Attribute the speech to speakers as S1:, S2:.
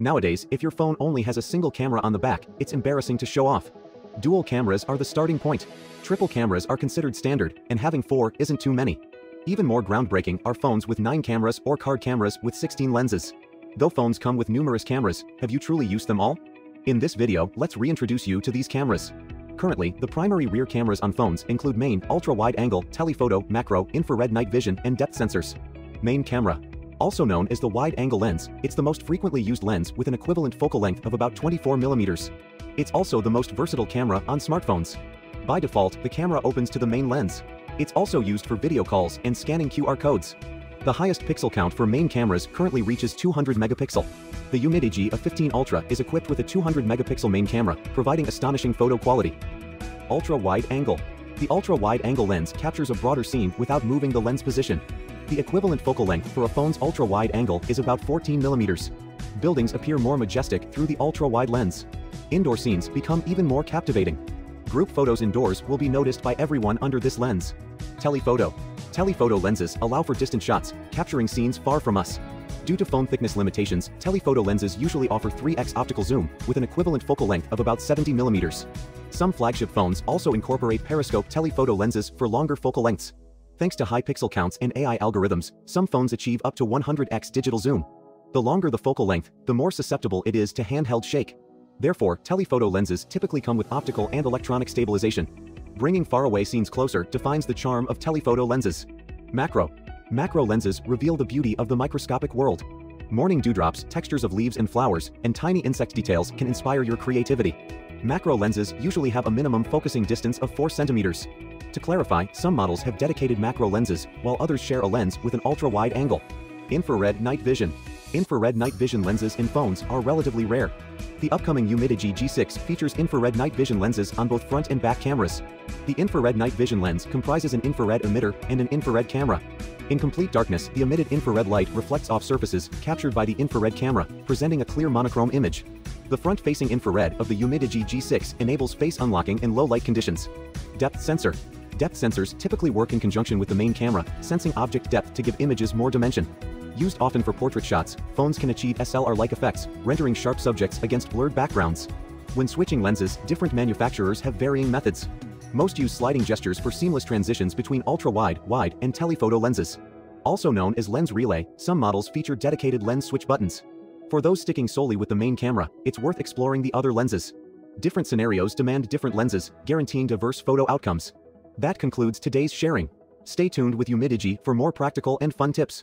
S1: Nowadays, if your phone only has a single camera on the back, it's embarrassing to show off. Dual cameras are the starting point. Triple cameras are considered standard, and having four isn't too many. Even more groundbreaking are phones with 9 cameras or card cameras with 16 lenses. Though phones come with numerous cameras, have you truly used them all? In this video, let's reintroduce you to these cameras. Currently, the primary rear cameras on phones include main, ultra-wide-angle, telephoto, macro, infrared night vision, and depth sensors. Main camera. Also known as the wide-angle lens, it's the most frequently used lens with an equivalent focal length of about 24 millimeters. It's also the most versatile camera on smartphones. By default, the camera opens to the main lens. It's also used for video calls and scanning QR codes. The highest pixel count for main cameras currently reaches 200 megapixel. The Umidigi A15 Ultra is equipped with a 200 megapixel main camera, providing astonishing photo quality. Ultra-wide angle. The ultra-wide angle lens captures a broader scene without moving the lens position. The equivalent focal length for a phone's ultra-wide angle is about 14 millimeters. Buildings appear more majestic through the ultra-wide lens. Indoor scenes become even more captivating. Group photos indoors will be noticed by everyone under this lens. Telephoto. Telephoto lenses allow for distant shots, capturing scenes far from us. Due to phone thickness limitations, telephoto lenses usually offer 3x optical zoom, with an equivalent focal length of about 70 millimeters. Some flagship phones also incorporate periscope telephoto lenses for longer focal lengths. Thanks to high pixel counts and AI algorithms, some phones achieve up to 100x digital zoom. The longer the focal length, the more susceptible it is to handheld shake. Therefore, telephoto lenses typically come with optical and electronic stabilization. Bringing faraway scenes closer defines the charm of telephoto lenses. Macro. Macro lenses reveal the beauty of the microscopic world. Morning dewdrops, textures of leaves and flowers, and tiny insect details can inspire your creativity. Macro lenses usually have a minimum focusing distance of 4 centimeters. To clarify, some models have dedicated macro lenses, while others share a lens with an ultra-wide angle. Infrared night vision. Infrared night vision lenses in phones are relatively rare. The upcoming Umidigi G6 features infrared night vision lenses on both front and back cameras. The infrared night vision lens comprises an infrared emitter and an infrared camera. In complete darkness, the emitted infrared light reflects off surfaces captured by the infrared camera, presenting a clear monochrome image. The front-facing infrared of the Umidigi G6 enables face unlocking in low light conditions. Depth sensor. Depth sensors typically work in conjunction with the main camera, sensing object depth to give images more dimension. Used often for portrait shots, phones can achieve SLR-like effects, rendering sharp subjects against blurred backgrounds. When switching lenses, different manufacturers have varying methods. Most use sliding gestures for seamless transitions between ultra-wide, wide, and telephoto lenses. Also known as lens relay, some models feature dedicated lens switch buttons. For those sticking solely with the main camera, it's worth exploring the other lenses. Different scenarios demand different lenses, guaranteeing diverse photo outcomes. That concludes today's sharing. Stay tuned with Umidigi for more practical and fun tips.